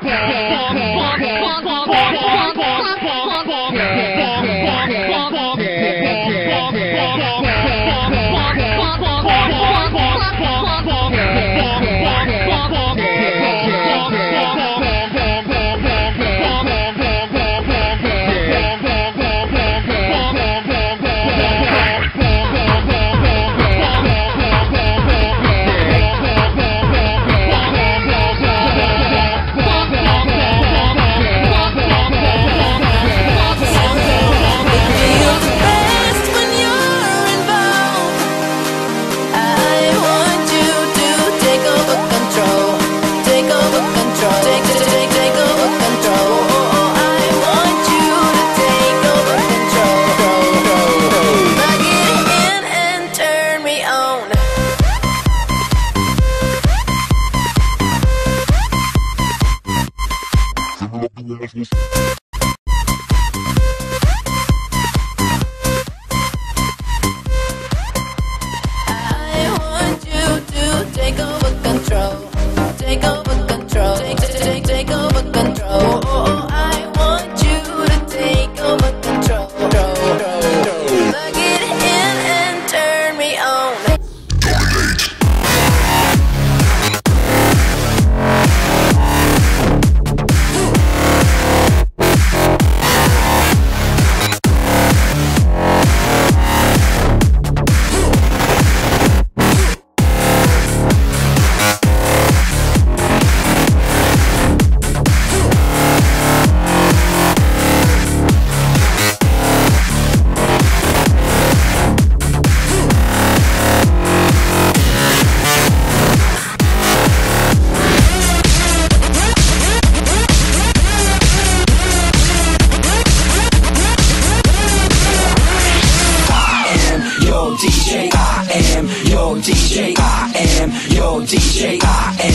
对，对，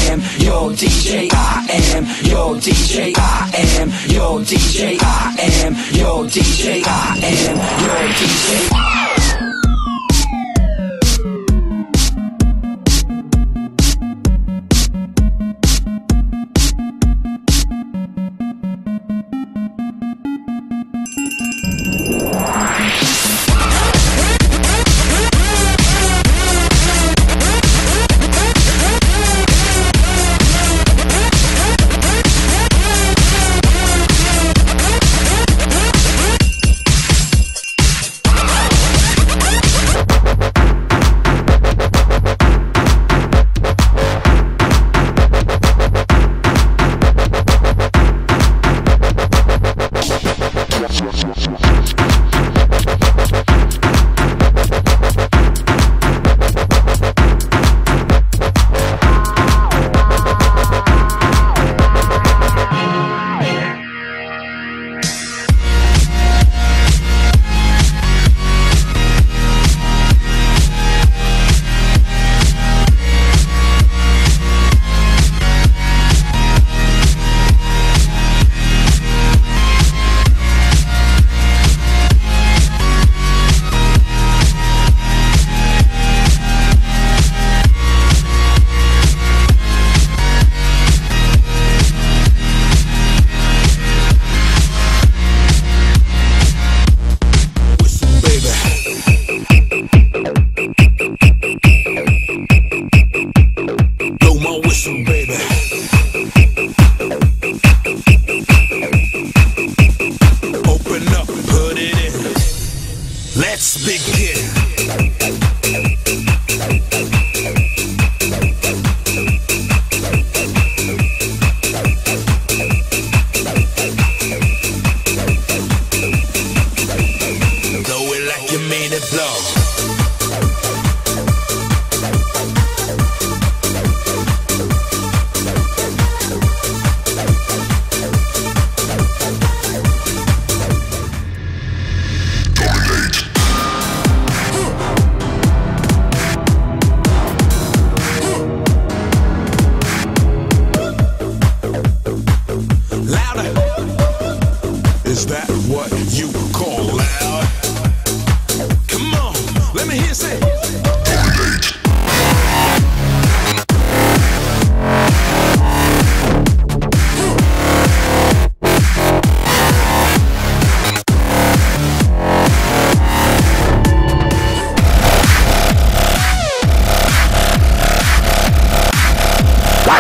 am your DJ. I am your DJ. I am your DJ. I am your DJ. I am your DJ. Let's begin.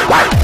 Why?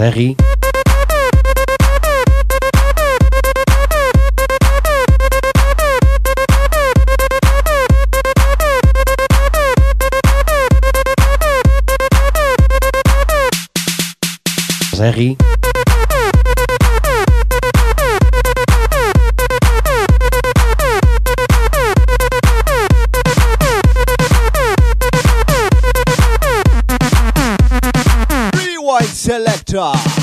Herrie. herrie. guitar.